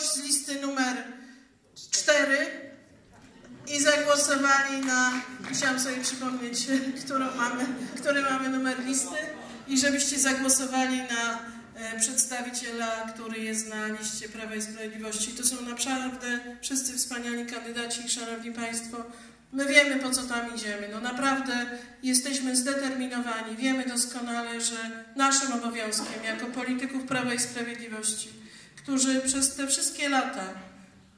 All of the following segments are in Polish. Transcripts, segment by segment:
z listy numer 4 i zagłosowali na, chciałam sobie przypomnieć, którą mamy, który mamy numer listy i żebyście zagłosowali na e, przedstawiciela, który jest na liście Prawa i Sprawiedliwości. To są naprawdę wszyscy wspaniali kandydaci, szanowni państwo. My wiemy, po co tam idziemy. No naprawdę jesteśmy zdeterminowani. Wiemy doskonale, że naszym obowiązkiem jako polityków Prawa i Sprawiedliwości, którzy przez te wszystkie lata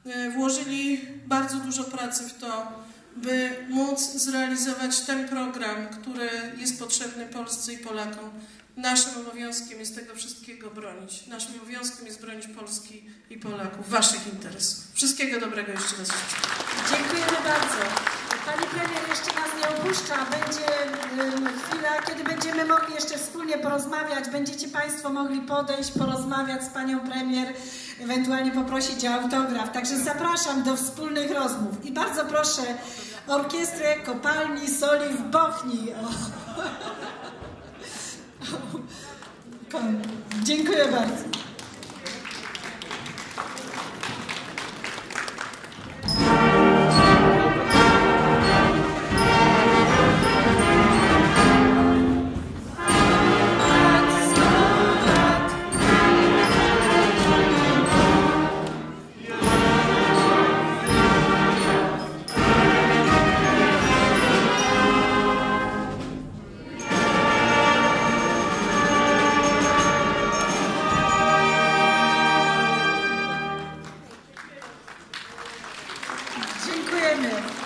e, włożyli bardzo dużo pracy w to, by móc zrealizować ten program, który jest potrzebny Polsce i Polakom. Naszym obowiązkiem jest tego wszystkiego bronić. Naszym obowiązkiem jest bronić Polski i Polaków, waszych interesów. Wszystkiego dobrego jeszcze raz życzę. Dziękujemy bardzo. Pani premier jeszcze nas nie opuszcza. Będzie chwila, kiedy będziemy mogli jeszcze wspólnie porozmawiać. Będziecie Państwo mogli podejść, porozmawiać z Panią premier, ewentualnie poprosić o autograf. Także zapraszam do wspólnych rozmów. I bardzo proszę orkiestrę kopalni soli w Bochni. O. Dziękuję bardzo. görmüyorum.